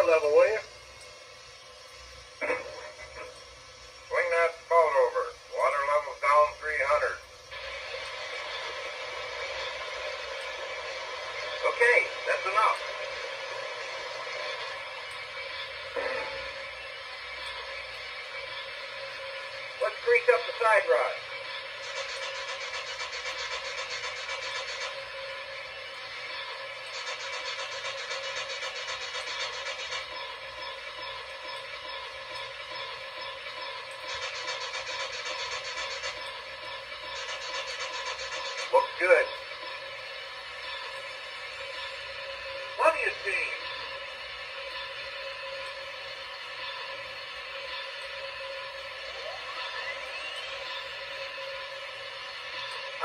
water level, will you? Swing that boat over. Water level's down 300. Okay, that's enough. Let's grease up the side rod.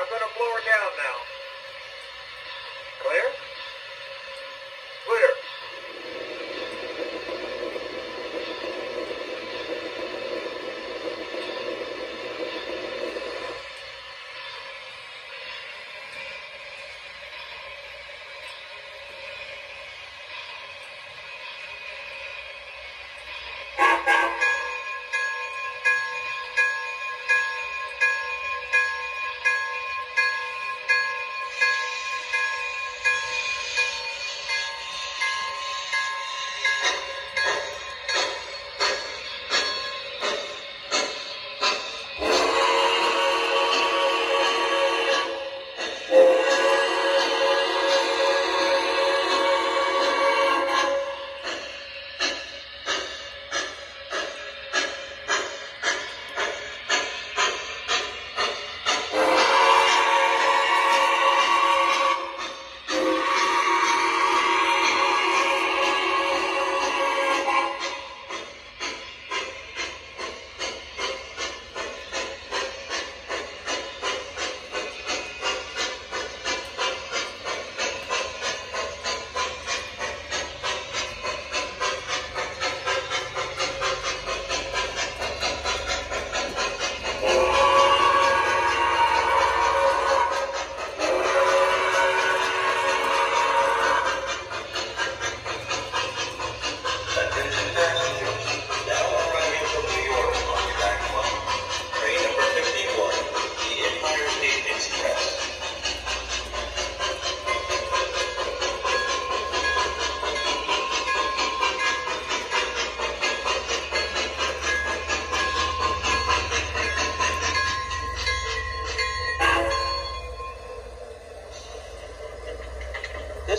I'm going to blow her down now.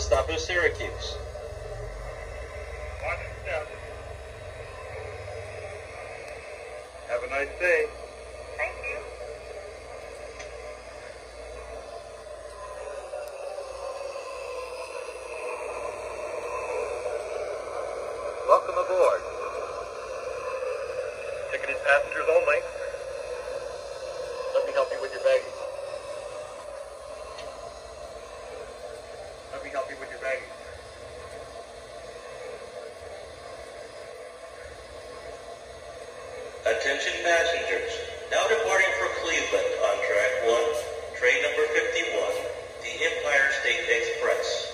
Stop is Syracuse. Have a nice day. Attention passengers, now departing for Cleveland on track 1, train number 51, the Empire State Express.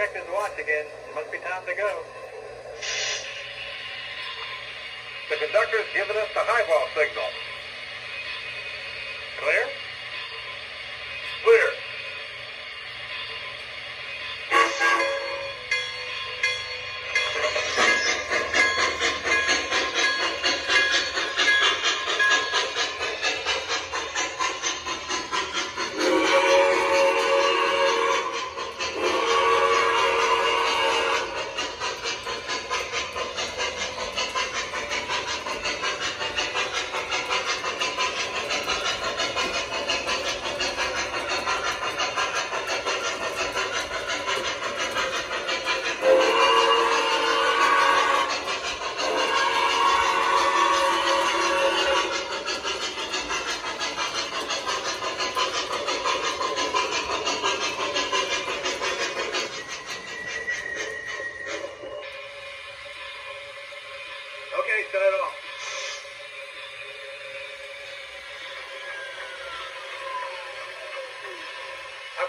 Checking his watch again. Must be time to go. The conductor's given us the highball signal. Clear.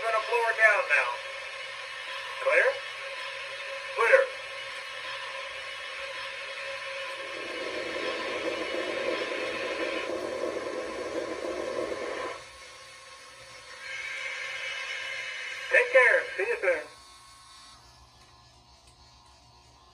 I'm going to blow her down now. Clear?